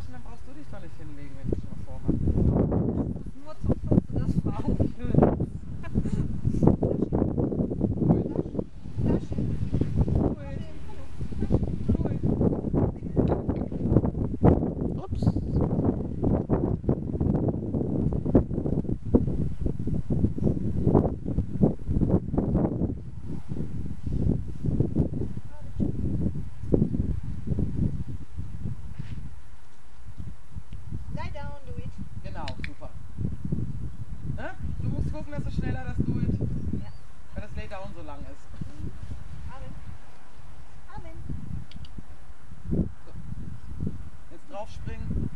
draußen, dann brauchst du dich doch nicht hinlegen, wenn ich schon vorhabe. Gucken, dass du schneller das It, Ja. weil das Laydown so lang ist. Amen. Amen. Jetzt draufspringen.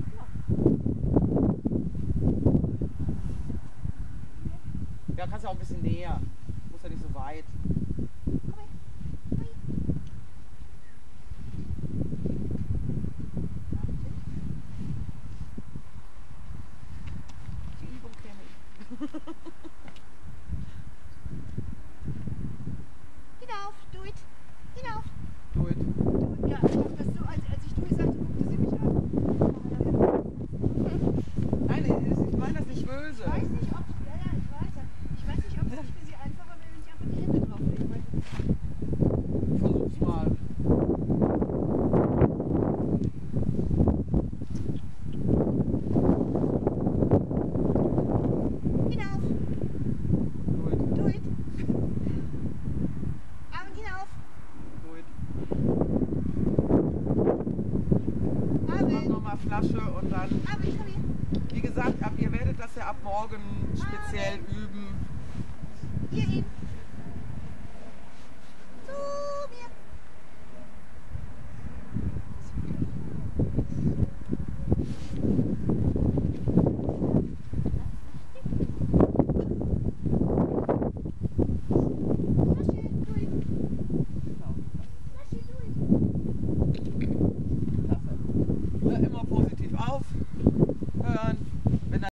Ja, kannst ja auch ein bisschen näher. Muss ja nicht so weit. Komm her. Hui. Die Übung kenne ich. Hinauf, do it. Als, ich du sagte, guckte sie mich an. Nein, ich ich meine das nicht Ich böse. weiß nicht, ob, ja, ja, ich weiß. ja. Ich weiß nicht, ob es nicht für sie einfacher wäre, wenn ich einfach die Hände drauflege. weil- Versuch's mal. Hinauf, Do It. do it. Armen hinauf. Amen. nochmal Flasche und dann, komm her. wie gesagt, ihr werdet das ja ab morgen speziell üben. Hier hin. Ne, immer positiv auf,